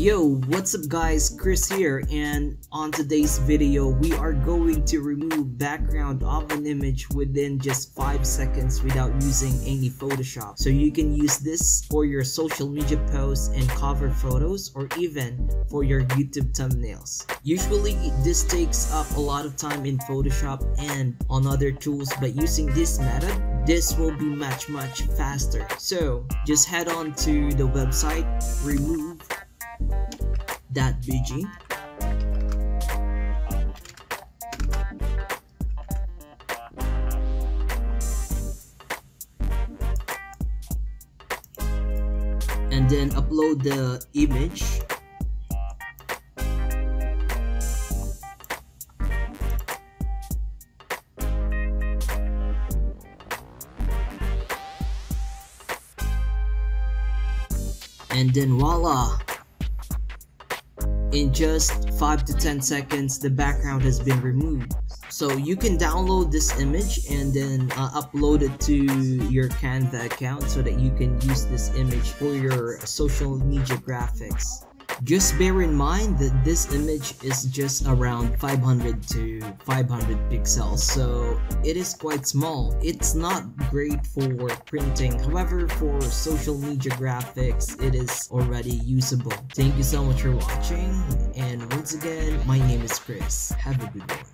Yo, what's up guys, Chris here and on today's video we are going to remove background of an image within just 5 seconds without using any Photoshop. So you can use this for your social media posts and cover photos or even for your YouTube thumbnails. Usually this takes up a lot of time in Photoshop and on other tools but using this method this will be much much faster. So just head on to the website remove BG. And then upload the image. And then voila! In just 5 to 10 seconds the background has been removed. So you can download this image and then uh, upload it to your canva account so that you can use this image for your social media graphics just bear in mind that this image is just around 500 to 500 pixels, so it is quite small. It's not great for printing, however for social media graphics it is already usable. Thank you so much for watching, and once again, my name is Chris. Have a good one.